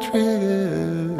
trigger